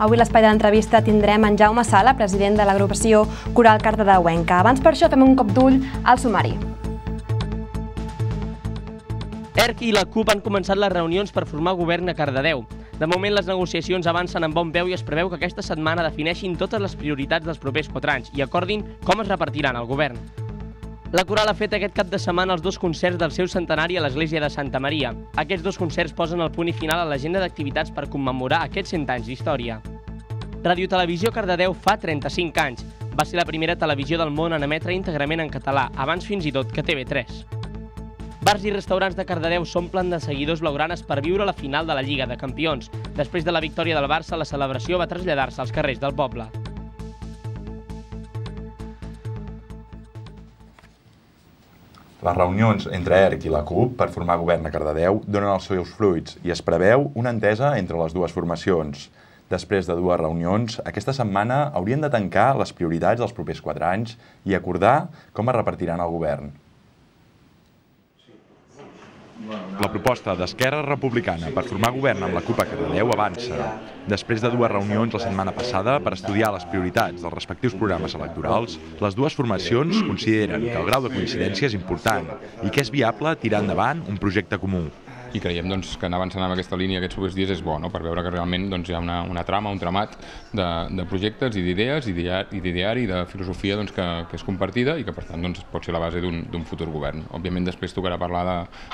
Avui l'espai de l'entrevista tindrem en Jaume Sala, president de l'agrupació Coral Cardedeuenca. Abans per això fem un cop d'ull al sumari. ERC i la CUP han començat les reunions per formar govern a Cardedeu. De moment, les negociacions avancen amb bon peu i es preveu que aquesta setmana defineixin totes les prioritats dels propers 4 anys i acordin com es repartiran el govern. La Coral ha fet aquest cap de setmana els dos concerts del seu centenari a l'església de Santa Maria. Aquests dos concerts posen el punt i final a l'agenda d'activitats per commemorar aquests 100 anys d'història. Radio Televisió Cardedeu fa 35 anys. Va ser la primera televisió del món en emetre íntegrament en català, abans fins i tot que TV3. Bars i restaurants de Cardedeu s'omplen de seguidors blaugranes per viure la final de la Lliga de Campions. Després de la victòria del Barça, la celebració va traslladar-se als carrers del poble. Les reunions entre ERC i la CUP per formar govern a Cardedeu donen els seus fruits i es preveu una entesa entre les dues formacions. Després de dues reunions, aquesta setmana haurien de tancar les prioritats dels propers quatre anys i acordar com es repartiran el govern. La proposta d'Esquerra Republicana per formar govern amb la CUP a Cardedeu avança. Després de dues reunions la setmana passada per estudiar les prioritats dels respectius programes electorals, les dues formacions consideren que el grau de coincidència és important i que és viable tirar endavant un projecte comú i creiem doncs, que anar avançant amb aquesta línia aquests propers dies és bo, no? per veure que realment doncs, hi ha una, una trama, un tramat de, de projectes i d'idees i d'ideari i de filosofia doncs, que, que és compartida i que per tant doncs, pot ser la base d'un futur govern. Òbviament després tocarà parlar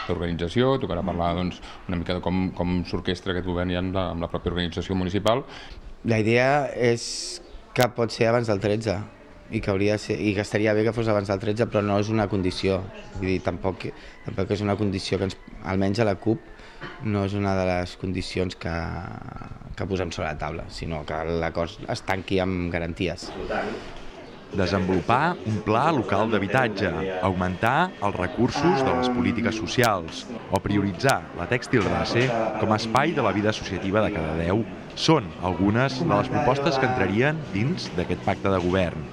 d'organització, tocarà parlar doncs, una mica de com, com s'orquestra aquest govern ja amb la, amb la pròpia organització municipal. La idea és que pot ser abans del 13 i que, hauria de ser, i que estaria bé que fos abans del 13, però no és una condició. Vull dir, tampoc, tampoc és una condició que ens, almenys a la CUP, no és una de les condicions que, que posem sobre la taula, sinó que l'acord es tanqui amb garanties. Desenvolupar un pla local d'habitatge, augmentar els recursos de les polítiques socials o prioritzar la tèxtil race com a espai de la vida associativa de Cardedeu són algunes de les propostes que entrarien dins d'aquest pacte de govern.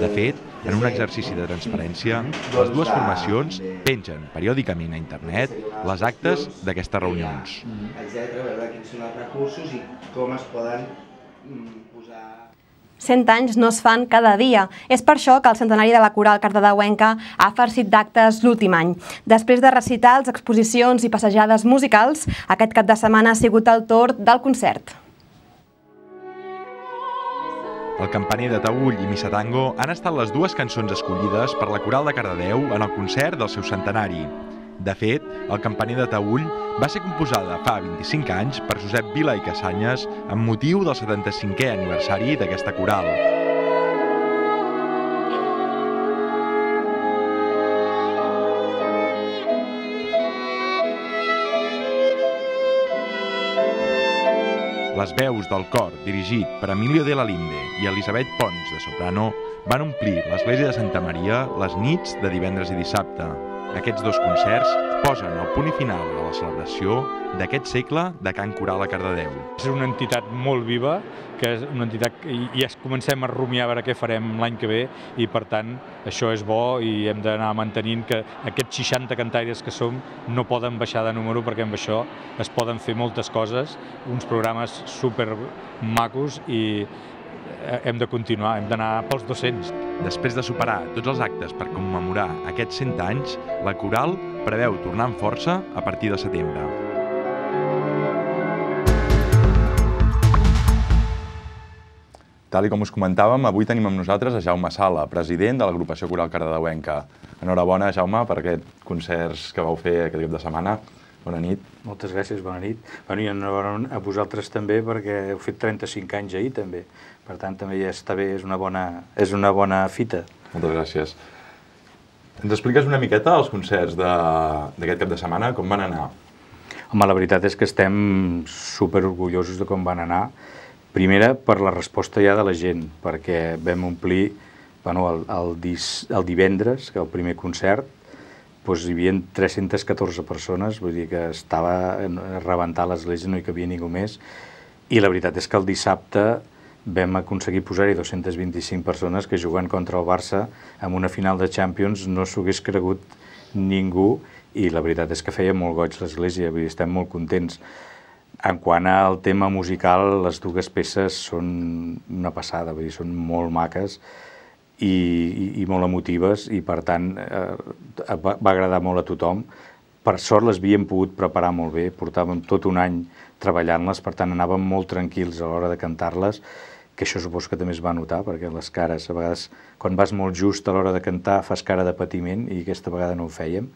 De fet, en un exercici de transparència, les dues formacions pengen periòdicament a internet les actes d'aquestes reunions. Etcètera, veure quins són els recursos i com es poden posar 100 anys no es fan cada dia. És per això que el centenari de la Coral Cardedeuenca ha farcit d'actes l'últim any. Després de recitals, exposicions i passejades musicals, aquest cap de setmana ha sigut el torn del concert. El campaner de Taüll i Missatango han estat les dues cançons escollides per la Coral de Cardedeu en el concert del seu centenari. De fet, el campaner de Taüll va ser composada fa 25 anys per Josep Vila i Casanyes amb motiu del 75è aniversari d'aquesta coral. Les veus del cor, dirigit per Emilio de la Linde i Elisabet Pons, de soprano, van omplir l'església de Santa Maria les nits de divendres i dissabte. Aquests dos concerts posen el punt i final a la celebració d'aquest segle de Can Coral a Cardedeu. És una entitat molt viva, que és una entitat que i ja comencem a rumiar a veure què farem l'any que ve i per tant això és bo i hem d'anar mantenint que aquests 60 cantaires que som no poden baixar de número perquè amb això es poden fer moltes coses, uns programes super macos i hem de continuar, hem d'anar pels 200. Després de superar tots els actes per commemorar aquests 100 anys, la Coral preveu tornar amb força a partir de setembre. Tal com us comentàvem, avui tenim amb nosaltres a Jaume Sala, president de l'agrupació Coral Cardedeuenca. Enhorabona, Jaume, per aquest concerts que vau fer aquest cap de setmana. Bona nit. Moltes gràcies, bona nit. Bueno, I enhorabona a vosaltres també, perquè heu fet 35 anys ahir també. Per tant, també ja està bé, és una bona, és una bona fita. Moltes gràcies. Ens expliques una miqueta els concerts d'aquest cap de setmana, com van anar? Home, la veritat és que estem super orgullosos de com van anar. Primera, per la resposta ja de la gent, perquè vam omplir bueno, el, el, dis, el divendres, que el primer concert, doncs hi havia 314 persones, vull dir que estava a rebentar l'església, no hi cabia ningú més, i la veritat és que el dissabte vam aconseguir posar-hi 225 persones que jugant contra el Barça en una final de Champions no s'ho hagués cregut ningú i la veritat és que feia molt goig l'església, vull dir, estem molt contents. En quant al tema musical, les dues peces són una passada, vull dir, són molt maques i, i, i molt emotives i per tant eh, va, va agradar molt a tothom. Per sort les havíem pogut preparar molt bé, portàvem tot un any treballant-les, per tant anàvem molt tranquils a l'hora de cantar-les, que això suposo que també es va notar, perquè les cares, a vegades, quan vas molt just a l'hora de cantar, fas cara de patiment, i aquesta vegada no ho fèiem,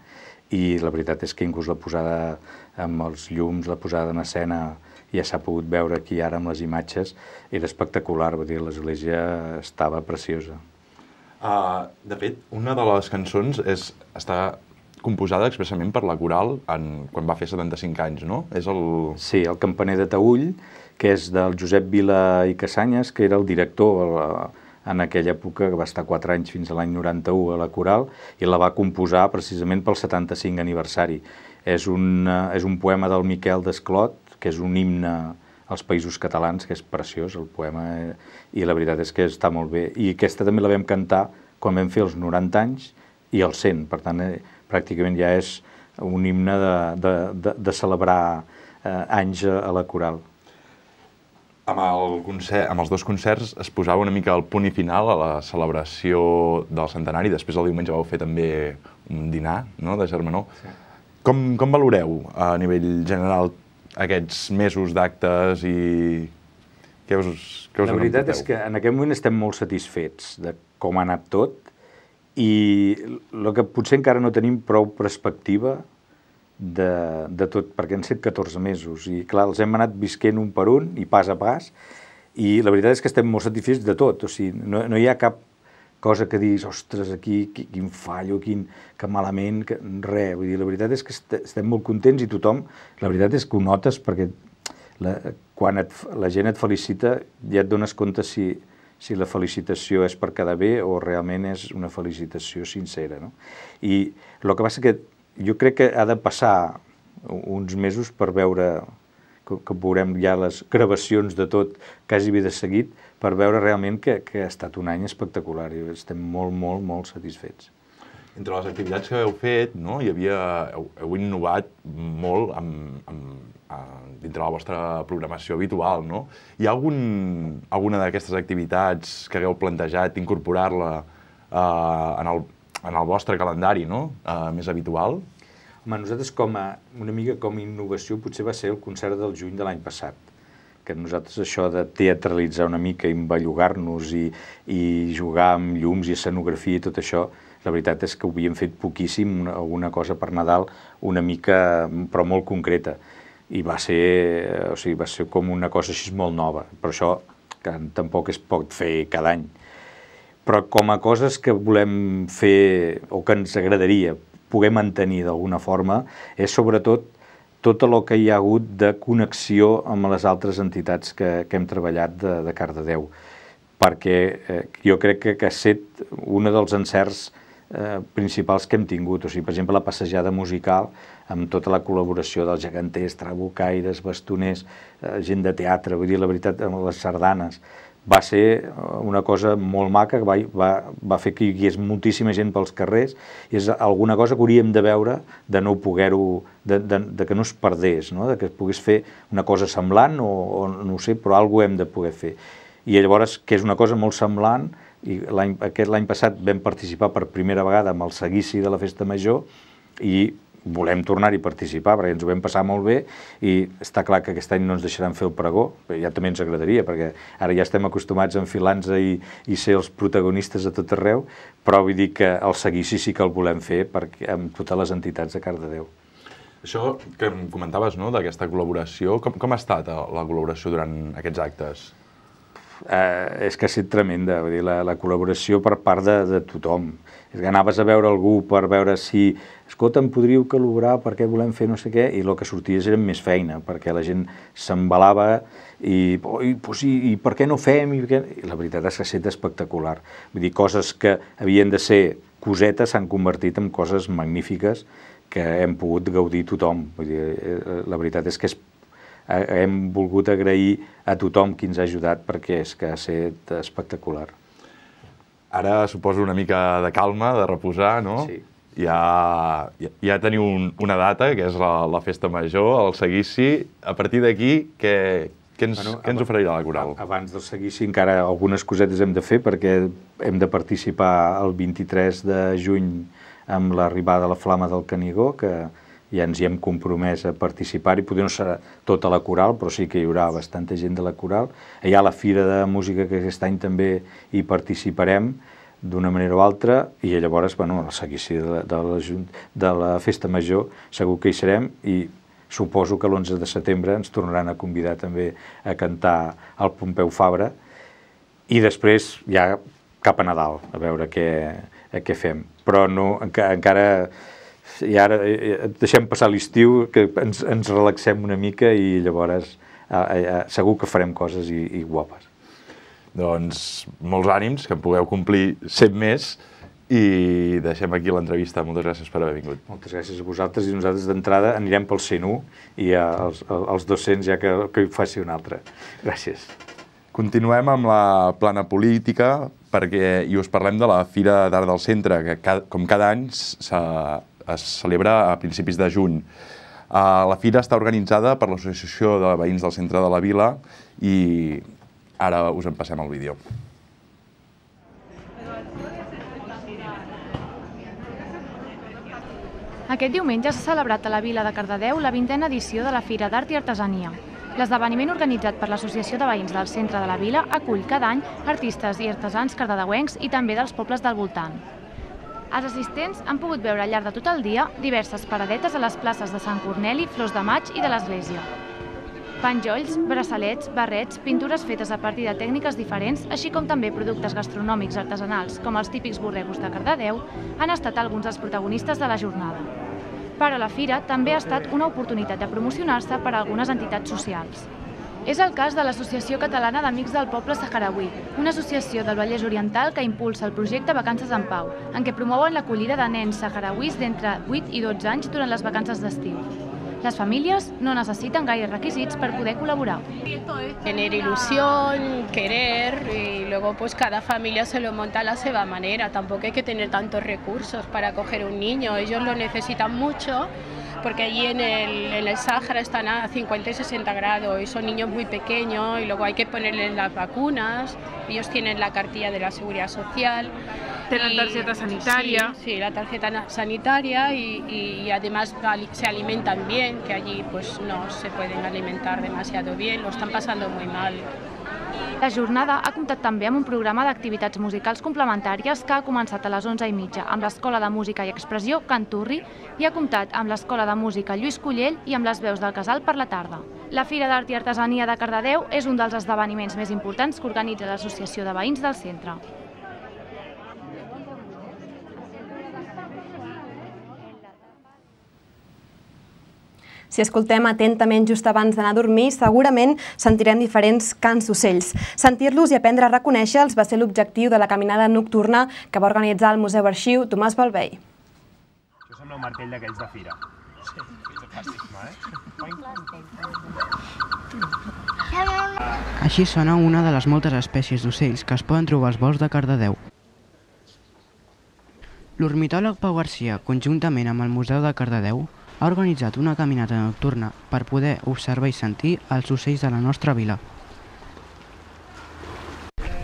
i la veritat és que inclús la posada amb els llums, la posada en escena, ja s'ha pogut veure aquí ara amb les imatges, era espectacular, vull dir, l'església estava preciosa. Uh, de fet, una de les cançons és, està composada expressament per la coral en, quan va fer 75 anys, no? És el... Sí, el campaner de Taüll, que és del Josep Vila i Casanyes, que era el director en aquella època, que va estar 4 anys fins a l'any 91 a la coral, i la va composar precisament pel 75 aniversari. És un, és un poema del Miquel Desclot, que és un himne als països catalans, que és preciós el poema, eh, i la veritat és que està molt bé. I aquesta també la vam cantar quan vam fer els 90 anys i els 100, per tant, eh, pràcticament ja és un himne de, de, de, de celebrar eh, anys a la coral. Amb, el concert, amb els dos concerts es posava una mica el punt i final a la celebració del centenari. Després el diumenge vau fer també un dinar no, de germanor. Sí. Com, com valoreu a nivell general aquests mesos d'actes i què us, què us La veritat és que en aquest moment estem molt satisfets de com ha anat tot i el que potser encara no tenim prou perspectiva de, de tot, perquè han set 14 mesos i clar, els hem anat visquent un per un i pas a pas i la veritat és que estem molt satisfets de tot, o sigui, no, no hi ha cap cosa que diguis, ostres, aquí, quin fallo, quin, que malament, que res, vull dir, la veritat és que estem molt contents i tothom, la veritat és que ho notes perquè la, quan et, la gent et felicita ja et dones compte si, si la felicitació és per quedar bé o realment és una felicitació sincera, no? I el que passa que jo crec que ha de passar uns mesos per veure que, que veurem ja les gravacions de tot quasi bé de seguit per veure realment que, que ha estat un any espectacular i estem molt, molt, molt satisfets. Entre les activitats que heu fet, no, hi havia, heu, heu innovat molt amb, amb, amb, dintre la vostra programació habitual. No? Hi ha algun, alguna d'aquestes activitats que hagueu plantejat incorporar-la eh, en, el, en el vostre calendari no? eh, més habitual? Home, nosaltres com a, una mica com a innovació potser va ser el concert del juny de l'any passat que nosaltres això de teatralitzar una mica, embellugar-nos i, i jugar amb llums i escenografia i tot això, la veritat és que ho havíem fet poquíssim, una, alguna cosa per Nadal, una mica, però molt concreta. I va ser, o sigui, va ser com una cosa així molt nova, però això que tampoc es pot fer cada any. Però com a coses que volem fer o que ens agradaria poder mantenir d'alguna forma és sobretot tot el que hi ha hagut de connexió amb les altres entitats que, que hem treballat de, de Cardedeu, perquè eh, jo crec que, que ha estat un dels encerts eh, principals que hem tingut. O sigui, per exemple, la passejada musical, amb tota la col·laboració dels geganters, trabucaires, bastoners, eh, gent de teatre, vull dir, la veritat, amb les sardanes, va ser eh, una cosa molt maca, que va, va, va fer que hi hagués moltíssima gent pels carrers, i és alguna cosa que hauríem de veure de no poder-ho, de, de, de que no es perdés, no? de que es pogués fer una cosa semblant, o, o no sé, però alguna hem de poder fer. I llavors, que és una cosa molt semblant, i aquest l'any passat vam participar per primera vegada amb el seguici de la Festa Major, i volem tornar-hi a participar perquè ens ho vam passar molt bé i està clar que aquest any no ens deixaran fer el pregó, ja també ens agradaria perquè ara ja estem acostumats a enfilar-nos i, i ser els protagonistes a tot arreu, però vull dir que el seguici sí que el volem fer perquè, amb totes les entitats de Cardedeu. Això que comentaves, no?, d'aquesta col·laboració, com, com ha estat la col·laboració durant aquests actes? Eh, és que ha estat tremenda, vull dir, la, la col·laboració per part de, de tothom. És que anaves a veure algú per veure si escolta, em podríeu calibrar perquè volem fer no sé què, i el que sorties era més feina, perquè la gent s'embalava i, i, pues, i, i per què no fem? I, I la veritat és que ha estat espectacular. Vull dir, coses que havien de ser cosetes s'han convertit en coses magnífiques que hem pogut gaudir tothom. Vull dir, eh, la veritat és que és, eh, hem volgut agrair a tothom qui ens ha ajudat perquè és que ha estat espectacular. Ara suposo una mica de calma, de reposar, no? Sí. ja, ja, ja teniu un, una data, que és la, la festa major, el seguici. A partir d'aquí, què, què ens, bueno, què ens oferirà la coral? Abans del seguici encara algunes cosetes hem de fer perquè hem de participar el 23 de juny amb l'arribada de la Flama del Canigó, que ja ens hi hem compromès a participar i potser no serà tota la coral, però sí que hi haurà bastanta gent de la coral. Hi ha la Fira de Música que aquest any també hi participarem, d'una manera o altra i llavors, bueno, el seguici de la, de, la, de la festa major segur que hi serem i suposo que l'11 de setembre ens tornaran a convidar també a cantar el Pompeu Fabra i després ja cap a Nadal, a veure què, a què fem. Però no, enca, encara i ara eh, deixem passar l'estiu, que ens, ens relaxem una mica i llavors eh, eh, segur que farem coses i, i guapes. Doncs molts ànims, que en pugueu complir 100 més i deixem aquí l'entrevista. Moltes gràcies per haver vingut. Moltes gràcies a vosaltres i nosaltres d'entrada anirem pel 101 i als, als 200 ja que, que hi faci un altre. Gràcies. Continuem amb la plana política perquè, i us parlem de la Fira d'Art del Centre, que com cada any es celebra a principis de juny. La fira està organitzada per l'Associació de Veïns del Centre de la Vila i Ara us en passem al vídeo. Aquest diumenge s'ha celebrat a la vila de Cardedeu la vintena edició de la Fira d'Art i Artesania. L'esdeveniment organitzat per l'Associació de Veïns del Centre de la Vila acull cada any artistes i artesans cardedeuencs i també dels pobles del voltant. Els assistents han pogut veure al llarg de tot el dia diverses paradetes a les places de Sant Corneli, Flors de Maig i de l'Església. Penjolls, braçalets, barrets, pintures fetes a partir de tècniques diferents, així com també productes gastronòmics artesanals, com els típics borregos de Cardedeu, han estat alguns dels protagonistes de la jornada. Però la fira també ha estat una oportunitat de promocionar-se per a algunes entitats socials. És el cas de l'Associació Catalana d'Amics del Poble Saharaui, una associació del Vallès Oriental que impulsa el projecte Vacances en Pau, en què promouen l'acollida de nens saharauis d'entre 8 i 12 anys durant les vacances d'estiu. Las familias no necesitan gaire requisits per poder colaborar. Tener ilusión, querer y luego pues cada familia se lo monta a la seva manera. Tampoco hay que tener tantos recursos para acoger un niño. Ellos lo necesitan mucho porque allí en el, en el Sáhara están a 50 y 60 grados y son niños muy pequeños y luego hay que ponerles las vacunas. Ellos tienen la cartilla de la seguridad social Tienen tarjeta sanitaria. Sí, sí, la tarjeta sanitaria y, y, además se alimentan bien, que allí pues no se pueden alimentar demasiado bien, lo están pasando muy mal. La jornada ha comptat també amb un programa d'activitats musicals complementàries que ha començat a les 11 i mitja amb l'Escola de Música i Expressió Canturri i ha comptat amb l'Escola de Música Lluís Cullell i amb les veus del Casal per la tarda. La Fira d'Art i Artesania de Cardedeu és un dels esdeveniments més importants que organitza l'Associació de Veïns del Centre. Si escoltem atentament just abans d'anar a dormir, segurament sentirem diferents cants d'ocells. Sentir-los i aprendre a reconèixer-los va ser l'objectiu de la caminada nocturna que va organitzar el Museu Arxiu Tomàs Balvei. Això sembla un martell d'aquells de fira. Sí, Així sona una de les moltes espècies d'ocells que es poden trobar als vols de Cardedeu. L'ornitòleg Pau Garcia, conjuntament amb el Museu de Cardedeu, ha organitzat una caminata nocturna per poder observar i sentir els ocells de la nostra vila.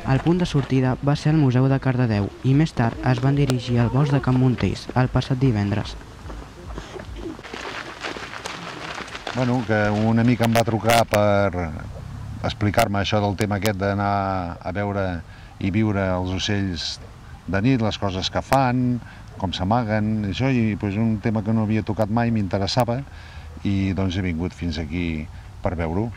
El punt de sortida va ser el Museu de Cardedeu i més tard es van dirigir al bosc de Can Montés el passat divendres. Bueno, que una mica em va trucar per explicar-me això del tema aquest d'anar a veure i viure els ocells de nit, les coses que fan, com s'amaguen, això, i pues, un tema que no havia tocat mai, m'interessava, i doncs he vingut fins aquí per veure-ho.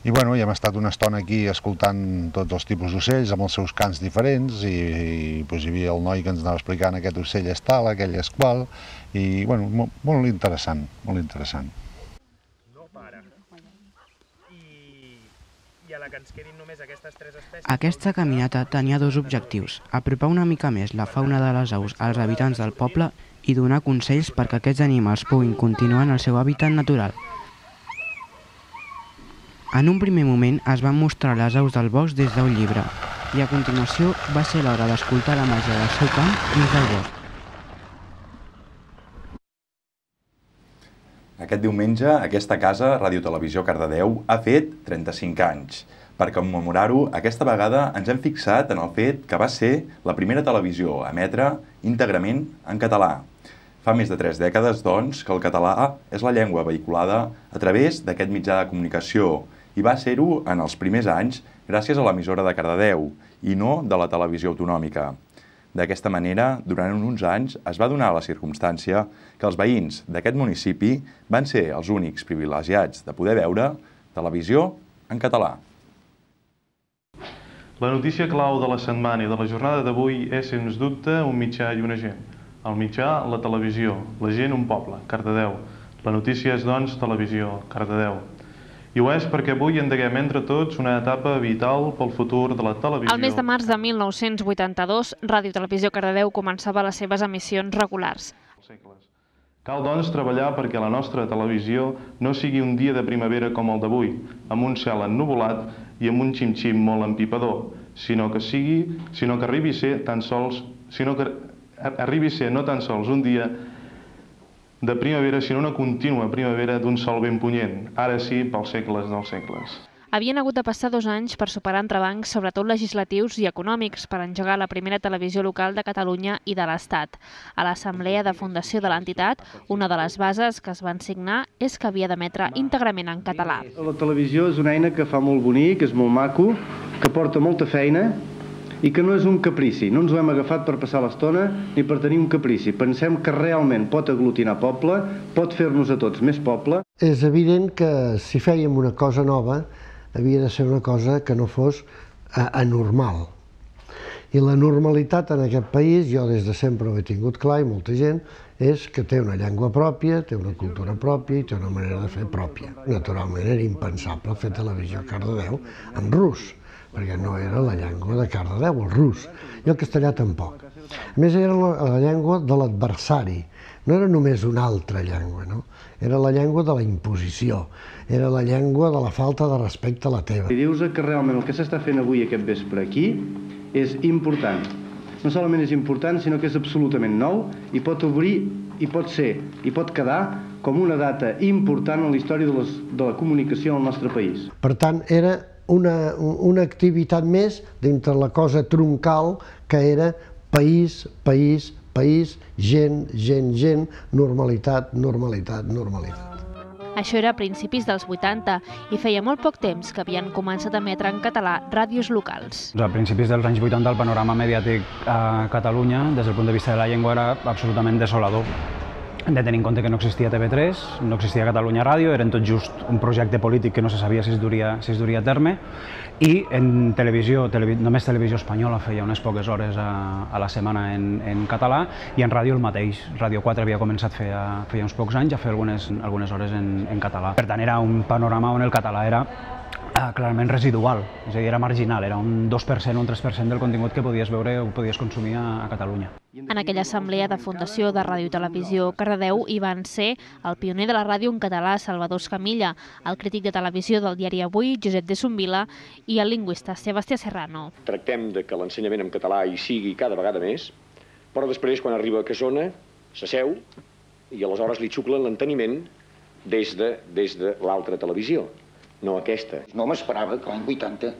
I bueno, ja hem estat una estona aquí escoltant tots els tipus d'ocells amb els seus cants diferents i, i hi havia el noi que ens anava explicant aquest ocell és tal, aquell és qual i bueno, molt, molt interessant, molt interessant. Que ens quedin només aquestes tres espècies... Aquesta caminata tenia dos objectius, apropar una mica més la fauna de les aus als habitants del poble i donar consells perquè aquests animals puguin continuar en el seu hàbitat natural. En un primer moment es van mostrar les aus del bosc des d'un llibre i a continuació va ser l'hora d'escoltar la màgia del seu camp dins del bosc. Aquest diumenge, aquesta casa, Ràdio Televisió Cardedeu, ha fet 35 anys. Per commemorar-ho, aquesta vegada ens hem fixat en el fet que va ser la primera televisió a emetre íntegrament en català. Fa més de tres dècades, doncs, que el català és la llengua vehiculada a través d'aquest mitjà de comunicació i va ser-ho en els primers anys gràcies a l'emissora de Cardedeu i no de la televisió autonòmica. D'aquesta manera, durant uns anys es va donar la circumstància que els veïns d'aquest municipi van ser els únics privilegiats de poder veure televisió en català. La notícia clau de la setmana i de la jornada d'avui és, sens dubte, un mitjà i una gent. El mitjà, la televisió, la gent, un poble, Cardedeu. La notícia és, doncs, televisió, Cardedeu. I ho és perquè avui endeguem entre tots una etapa vital pel futur de la televisió. El mes de març de 1982, Ràdio Televisió Cardedeu començava les seves emissions regulars. Cal, doncs, treballar perquè la nostra televisió no sigui un dia de primavera com el d'avui, amb un cel ennuvolat i amb un xim-xim molt empipador, sinó que sigui, sinó que arribi a ser tan sols, sinó que arribi a ser no tan sols un dia de primavera, sinó una contínua primavera d'un sol ben punyent, ara sí pels segles dels segles. Havien hagut de passar dos anys per superar entrebancs, sobretot legislatius i econòmics, per engegar la primera televisió local de Catalunya i de l'Estat. A l'assemblea de fundació de l'entitat, una de les bases que es van signar és que havia d'emetre íntegrament en català. La televisió és una eina que fa molt bonic, és molt maco, que porta molta feina, i que no és un caprici, no ens ho hem agafat per passar l'estona ni per tenir un caprici. Pensem que realment pot aglutinar poble, pot fer-nos a tots més poble. És evident que si fèiem una cosa nova havia de ser una cosa que no fos anormal. I la normalitat en aquest país, jo des de sempre ho he tingut clar i molta gent, és que té una llengua pròpia, té una cultura pròpia i té una manera de fer pròpia. Naturalment era impensable fer televisió a Cardedeu en rus perquè no era la llengua de Cardedeu, el rus, i el castellà tampoc. A més, era la, la llengua de l'adversari, no era només una altra llengua, no? era la llengua de la imposició, era la llengua de la falta de respecte a la teva. I dius que realment el que s'està fent avui aquest vespre aquí és important. No solament és important, sinó que és absolutament nou i pot obrir, i pot ser, i pot quedar com una data important en la història de, les, de la comunicació al nostre país. Per tant, era una, una activitat més dintre la cosa troncal que era país, país, país, gent, gent, gent, normalitat, normalitat, normalitat. Això era a principis dels 80 i feia molt poc temps que havien començat a emetre en català ràdios locals. A principis dels anys 80 el panorama mediàtic a Catalunya, des del punt de vista de la llengua, era absolutament desolador hem de tenir en compte que no existia TV3, no existia Catalunya Ràdio, eren tot just un projecte polític que no se sabia si es duria, si es duria a terme, i en televisió, televi, només televisió espanyola feia unes poques hores a, a la setmana en, en català, i en ràdio el mateix. Ràdio 4 havia començat feia, feia uns pocs anys a fer algunes, algunes hores en, en català. Per tant, era un panorama on el català era ah, clarament residual, és a dir, era marginal, era un 2% o un 3% del contingut que podies veure o podies consumir a, a Catalunya. En aquella assemblea de fundació de Ràdio i Televisió Cardedeu hi van ser el pioner de la ràdio en català, Salvador Escamilla, el crític de televisió del diari Avui, Josep de Sumbila, i el lingüista Sebastià Serrano. Tractem de que l'ensenyament en català hi sigui cada vegada més, però després, quan arriba a Casona, s'asseu i aleshores li xuclen l'enteniment des de, des de l'altra televisió no aquesta. No m'esperava que l'any 80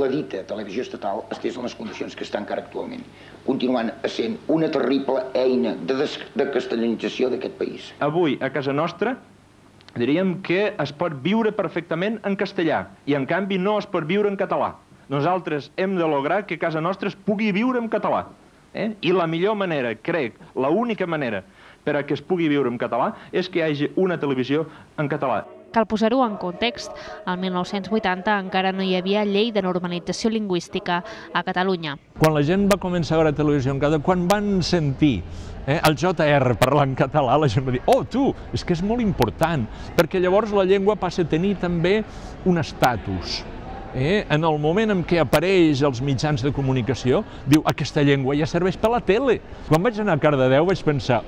la dita televisió estatal estés en les condicions que està encara actualment, continuant sent una terrible eina de, de castellanització d'aquest país. Avui, a casa nostra, diríem que es pot viure perfectament en castellà i, en canvi, no es pot viure en català. Nosaltres hem de lograr que casa nostra es pugui viure en català. Eh? I la millor manera, crec, la única manera per a que es pugui viure en català és que hi hagi una televisió en català. Cal posar-ho en context. Al 1980 encara no hi havia llei de normalització lingüística a Catalunya. Quan la gent va començar a veure televisió en català, quan van sentir eh, el JR parlar en català, la gent va dir, oh, tu, és que és molt important, perquè llavors la llengua passa a tenir també un estatus. Eh? En el moment en què apareix als mitjans de comunicació, diu, aquesta llengua ja serveix per la tele. Quan vaig anar a Cardedeu vaig pensar,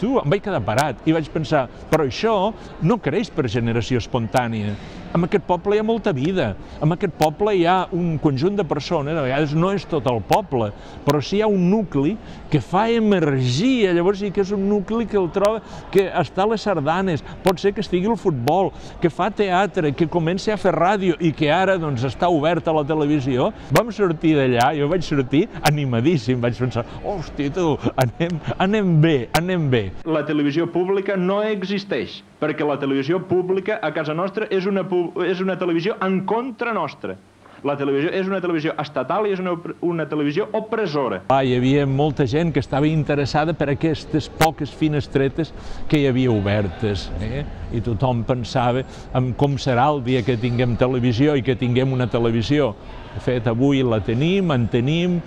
tu, em vaig quedar parat i vaig pensar, però això no creix per generació espontània. En aquest poble hi ha molta vida, en aquest poble hi ha un conjunt de persones, a vegades no és tot el poble, però sí hi ha un nucli que fa emergir, llavors sí que és un nucli que el troba, que està a les sardanes, pot ser que estigui el futbol, que fa teatre, que comença a fer ràdio i que ara doncs, està obert a la televisió. Vam sortir d'allà, jo vaig sortir animadíssim, vaig pensar, hosti tu, anem, anem bé, anem bé. La televisió pública no existeix, perquè la televisió pública a casa nostra és una, és una televisió en contra nostra. La televisió és una televisió estatal i és una, una televisió opressora. Ah, hi havia molta gent que estava interessada per aquestes poques finestretes que hi havia obertes. Eh? I tothom pensava en com serà el dia que tinguem televisió i que tinguem una televisió. De fet, avui la tenim, en tenim,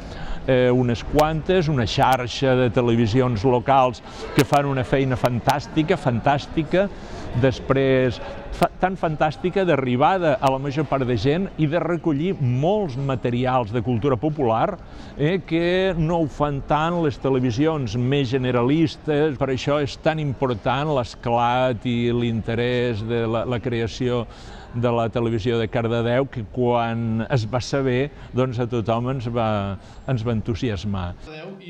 eh, unes quantes, una xarxa de televisions locals que fan una feina fantàstica, fantàstica, després fa, tan fantàstica d'arribada a la major part de gent i de recollir molts materials de cultura popular eh, que no ho fan tant les televisions més generalistes, per això és tan important l'esclat i l'interès de la, la creació de la televisió de Cardedeu que quan es va saber doncs a tothom ens va, ens va entusiasmar.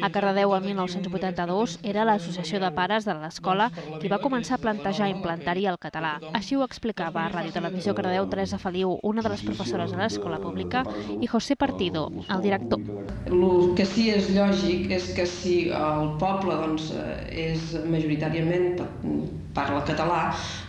A Cardedeu el 1982 era l'Associació de Pares de l'Escola qui va començar a plantejar implantar-hi el català. Així ho explicava a Ràdio Televisió Cardedeu Teresa Feliu, una de les professores de l'escola pública, i José Partido, el director. El que sí és lògic és que si el poble doncs, és majoritàriament parla català,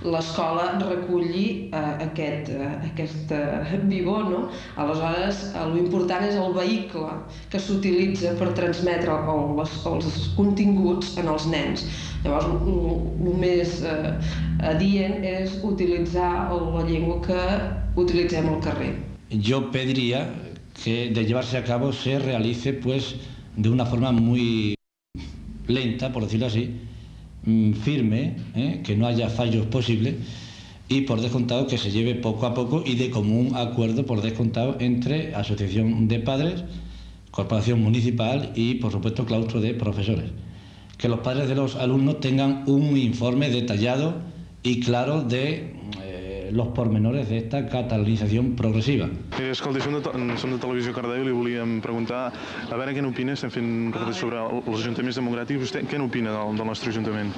l'escola reculli eh, aquest, eh, aquest eh, vivó, no? Aleshores, eh, l'important és el vehicle que s'utilitza per transmetre els, els continguts en els nens. Llavors, el més eh, adient és utilitzar la llengua que utilitzem al carrer. Yo pediría que de llevarse a cabo se realice pues de una forma muy lenta, por decirlo así, mm, firme, ¿eh? que no haya fallos posibles y por descontado que se lleve poco a poco y de común acuerdo por descontado entre Asociación de Padres, Corporación Municipal y por supuesto claustro de profesores. Que los padres de los alumnos tengan un informe detallado y claro de eh, los pormenores de esta catalanización progressiva. Mira, escolta, som de, som de Televisió Cardeu i li volíem preguntar a veure què n'opina, estem fent reportatge sobre els ajuntaments democràtics, vostè què n'opina del, del nostre ajuntament?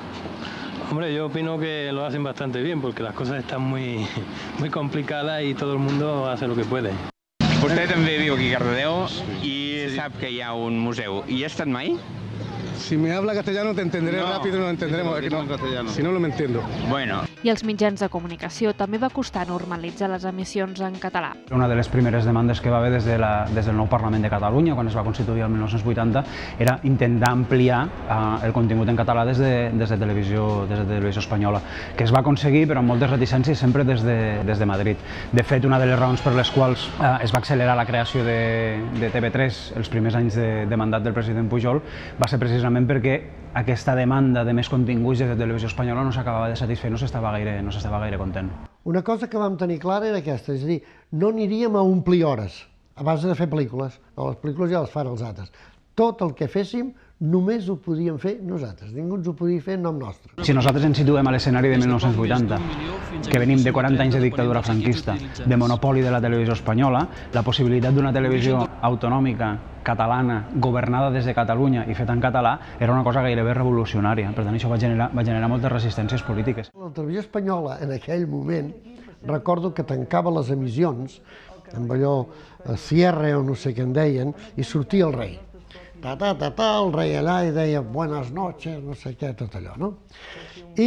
Hombre, yo opino que lo hacen bastante bien porque las cosas están muy, muy complicadas y todo el mundo hace lo que puede. Vostè també viu aquí a Cardedeu i sap que hi ha un museu. Hi ha estat mai? Si me habla castellano te entenderé No, rápido y no lo entenderemos. que no no- castellano. Si no, no me entiendo. Bueno, I als mitjans de comunicació també va costar normalitzar les emissions en català. Una de les primeres demandes que va haver des, de la, des del nou Parlament de Catalunya, quan es va constituir el 1980, era intentar ampliar eh, el contingut en català des de, des de, televisió, des de televisió espanyola, que es va aconseguir, però amb moltes reticències, sempre des de, des de Madrid. De fet, una de les raons per les quals eh, es va accelerar la creació de, de TV3 els primers anys de, de mandat del president Pujol va ser precisament perquè aquesta demanda de més continguts des de televisió espanyola no s'acabava de satisfer, no s'estava gaire, no s'estava gaire content. Una cosa que vam tenir clara era aquesta, és a dir, no aniríem a omplir hores a base de fer pel·lícules. No, les pel·lícules ja les fan els altres. Tot el que féssim només ho podíem fer nosaltres, ningú ens ho podia fer en nom nostre. Si nosaltres ens situem a l'escenari de 1980, que venim de 40 anys de dictadura franquista, de monopoli de la televisió espanyola, la possibilitat d'una televisió autonòmica, catalana, governada des de Catalunya i feta en català, era una cosa gairebé revolucionària. Per tant, això va generar, va generar moltes resistències polítiques. La televisió espanyola, en aquell moment, recordo que tancava les emissions amb allò eh, cierre o no sé què en deien, i sortia el rei. Ta, ta, ta, ta, el rei allà i deia buenas noches, no sé què, tot allò, no? I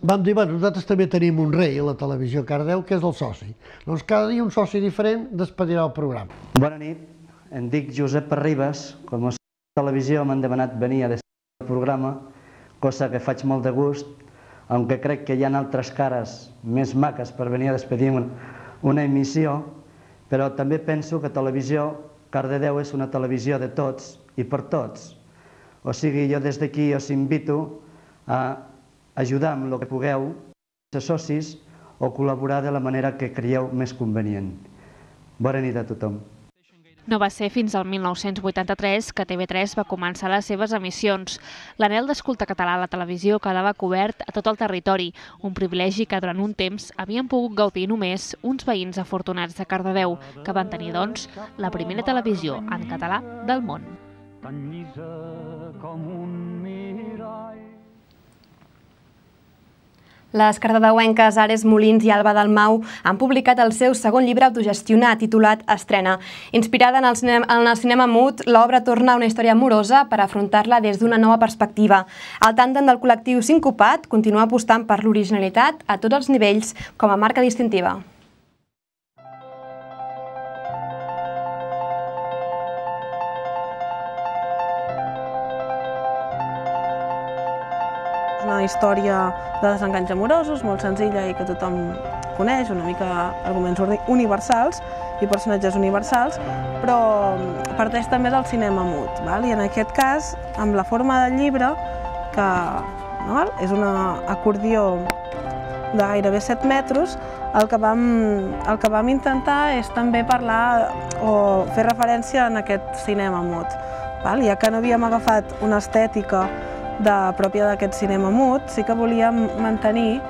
vam dir, bueno, nosaltres també tenim un rei a la televisió Cardeu, que és el soci. Doncs cada dia un soci diferent despedirà el programa. Bona nit, em dic Josep Arribas. Com a televisió m'han demanat venir a despedir el programa, cosa que faig molt de gust, aunque crec que hi ha altres cares més maques per venir a despedir un- una emissió, però també penso que televisió Cardedeu és una televisió de tots i per tots. O sigui, jo des d'aquí us invito a ajudar amb el que pugueu, ser socis o col·laborar de la manera que creieu més convenient. Bona nit a tothom. No va ser fins al 1983 que TV3 va començar les seves emissions. L'anel d'escoltar català a la televisió quedava cobert a tot el territori, un privilegi que durant un temps havien pogut gaudir només uns veïns afortunats de Cardedeu, que van tenir, doncs, la primera televisió en català del món. Tan llisa com un mirall les cardedeuenques Ares Molins i Alba Dalmau han publicat el seu segon llibre autogestionat titulat Estrena. Inspirada en el cinema, en el cinema mut, l'obra torna a una història amorosa per afrontar-la des d'una nova perspectiva. El tàndem del col·lectiu Sincopat continua apostant per l'originalitat a tots els nivells com a marca distintiva. Història de desenganys amorosos, molt senzilla i que tothom coneix, una mica arguments universals i personatges universals, però parteix també del cinema mut. Val? I en aquest cas, amb la forma del llibre, que no, és una acordió de gairebé 7 metres, el que, vam, el que vam intentar és també parlar o fer referència en aquest cinema mut. Val? Ja que no havíem agafat una estètica de, pròpia d'aquest cinema mut, sí que volíem mantenir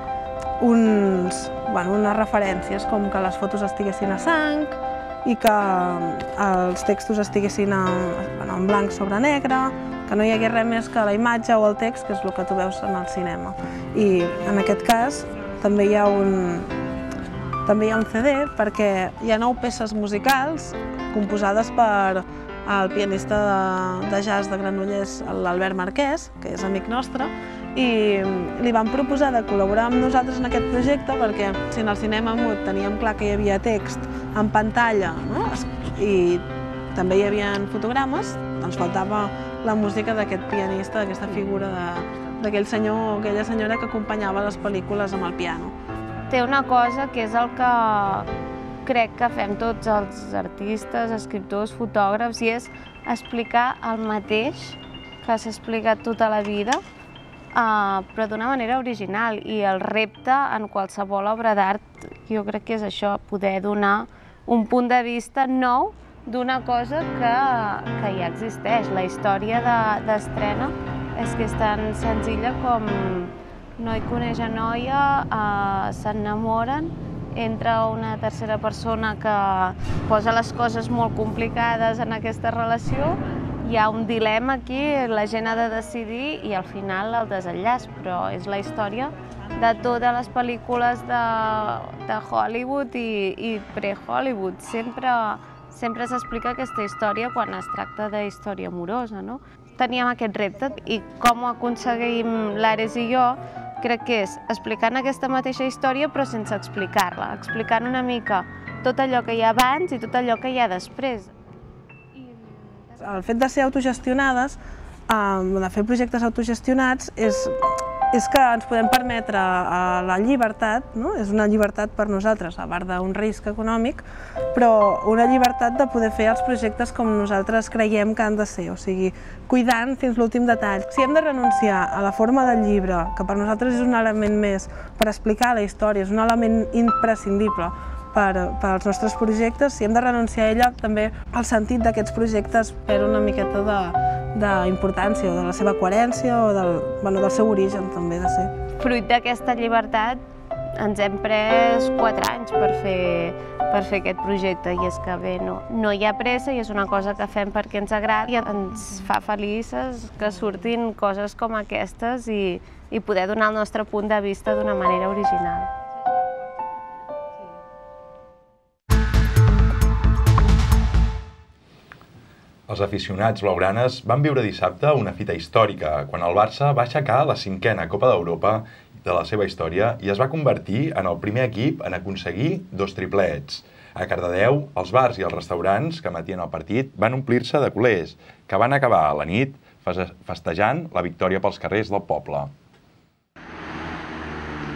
uns, bueno, unes referències com que les fotos estiguessin a sang i que els textos estiguessin a, bueno, en blanc sobre negre, que no hi hagués res més que la imatge o el text, que és el que tu veus en el cinema. I en aquest cas també hi ha un, també hi ha un CD perquè hi ha nou peces musicals composades per el pianista de, de jazz de Granollers, l'Albert Marquès, que és amic nostre, i li vam proposar de col·laborar amb nosaltres en aquest projecte perquè si en el cinema mut teníem clar que hi havia text en pantalla no? i també hi havia fotogrames, doncs faltava la música d'aquest pianista, d'aquesta figura d'aquell senyor o aquella senyora que acompanyava les pel·lícules amb el piano. Té una cosa que és el que crec que fem tots els artistes, escriptors, fotògrafs, i és explicar el mateix que s'ha explicat tota la vida, uh, però d'una manera original. I el repte en qualsevol obra d'art jo crec que és això, poder donar un punt de vista nou d'una cosa que, que ja existeix. La història d'estrena de, és que és tan senzilla com noi coneix a noia, uh, s'enamoren, entra una tercera persona que posa les coses molt complicades en aquesta relació, hi ha un dilema aquí, la gent ha de decidir i al final el desenllaç, però és la història de totes les pel·lícules de, de Hollywood i, i pre-Hollywood. Sempre, sempre s'explica aquesta història quan es tracta d'història amorosa, no? Teníem aquest repte i com ho aconseguim l'Ares i jo crec que és explicant aquesta mateixa història però sense explicar-la, explicant una mica tot allò que hi ha abans i tot allò que hi ha després. El fet de ser autogestionades, de fer projectes autogestionats, és és que ens podem permetre uh, la llibertat, no? és una llibertat per nosaltres, a part d'un risc econòmic, però una llibertat de poder fer els projectes com nosaltres creiem que han de ser, o sigui, cuidant fins l'últim detall. Si hem de renunciar a la forma del llibre, que per nosaltres és un element més per explicar la història, és un element imprescindible per, per als nostres projectes, si hem de renunciar a ella, també el sentit d'aquests projectes per una miqueta de, d'importància o de la seva coherència o del, bueno, del seu origen també de ser. Fruit d'aquesta llibertat ens hem pres quatre anys per fer, per fer aquest projecte i és que bé, no, no hi ha pressa i és una cosa que fem perquè ens agrada i ens fa felices que surtin coses com aquestes i, i poder donar el nostre punt de vista d'una manera original. Els aficionats blaugranes van viure dissabte una fita històrica, quan el Barça va aixecar la cinquena Copa d'Europa de la seva història i es va convertir en el primer equip en aconseguir dos triplets. A Cardedeu, els bars i els restaurants que matien el partit van omplir-se de culers, que van acabar a la nit festejant la victòria pels carrers del poble.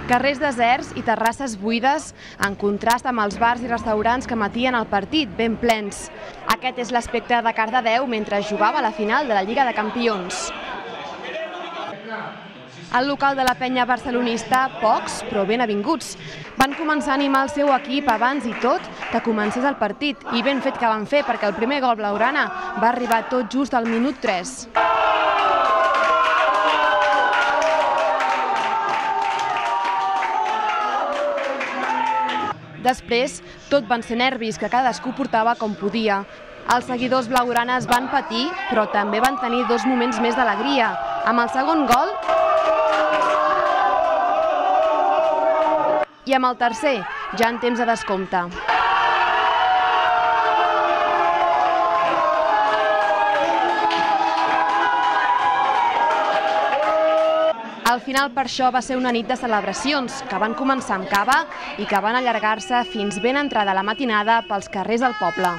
Carrers deserts i terrasses buides en contrast amb els bars i restaurants que matien el partit, ben plens. Aquest és l'aspecte de Cardedeu mentre jugava a la final de la Lliga de Campions. Al local de la penya barcelonista, pocs, però ben avinguts. Van començar a animar el seu equip abans i tot que comencés el partit, i ben fet que van fer, perquè el primer gol blaugrana va arribar tot just al minut 3. Després, tot van ser nervis que cadascú portava com podia. Els seguidors blaugranes van patir, però també van tenir dos moments més d'alegria. Amb el segon gol i amb el tercer, ja en temps de descompte. Final, per això, va ser una nit de celebracions, que van començar amb cava i que van allargar-se fins ben entrada la matinada pels carrers del poble.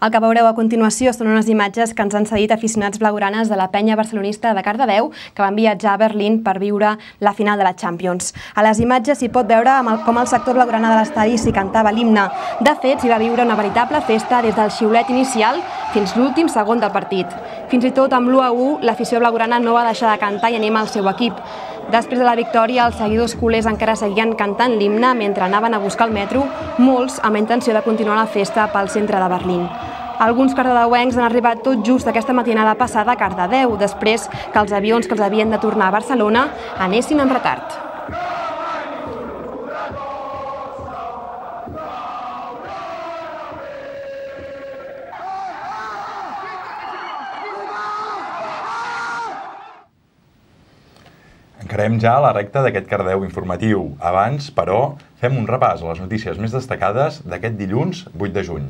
El que veureu a continuació són unes imatges que ens han cedit aficionats blaugranes de la penya barcelonista de Cardedeu que van viatjar a Berlín per viure la final de la Champions. A les imatges s'hi pot veure com el sector blaugrana de l'estadi s'hi cantava l'himne. De fet, s'hi va viure una veritable festa des del xiulet inicial fins l'últim segon del partit. Fins i tot amb l'1 a 1, l'afició blaugrana no va deixar de cantar i animar el seu equip. Després de la victòria, els seguidors culers encara seguien cantant l'himne mentre anaven a buscar el metro, molts amb intenció de continuar la festa pel centre de Berlín. Alguns cardedeuencs han arribat tot just aquesta matinada passada a Cardedeu, després que els avions que els havien de tornar a Barcelona anessin amb retard. Encarem ja la recta d'aquest Cardeu informatiu. Abans, però, fem un repàs a les notícies més destacades d'aquest dilluns 8 de juny.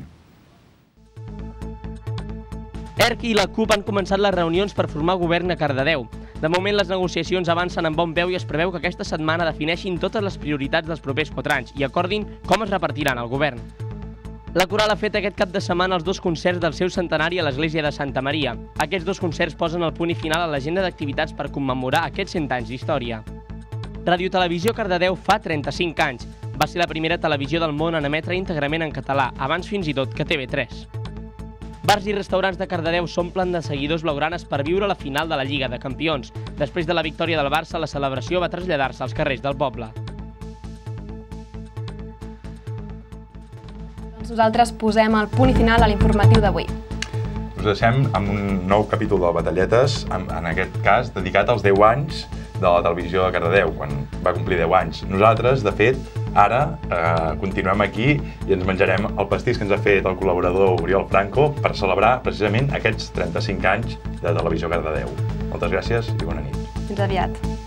ERC i la CUP han començat les reunions per formar govern a Cardedeu. De moment, les negociacions avancen amb bon peu i es preveu que aquesta setmana defineixin totes les prioritats dels propers 4 anys i acordin com es repartiran el govern. La Coral ha fet aquest cap de setmana els dos concerts del seu centenari a l'església de Santa Maria. Aquests dos concerts posen el punt i final a l'agenda d'activitats per commemorar aquests 100 anys d'història. Radio Televisió Cardedeu fa 35 anys. Va ser la primera televisió del món en emetre íntegrament en català, abans fins i tot que TV3. Bars i restaurants de Cardedeu s'omplen de seguidors blaugranes per viure la final de la Lliga de Campions. Després de la victòria del Barça, la celebració va traslladar-se als carrers del poble. Nosaltres posem el punt i final a l'informatiu d'avui. Us deixem amb un nou capítol del Batalletes, en, en aquest cas dedicat als 10 anys de la televisió de Cardedeu, quan va complir 10 anys. Nosaltres, de fet, ara eh, continuem aquí i ens menjarem el pastís que ens ha fet el col·laborador Oriol Franco per celebrar precisament aquests 35 anys de televisió Cardedeu. Moltes gràcies i bona nit. Fins aviat.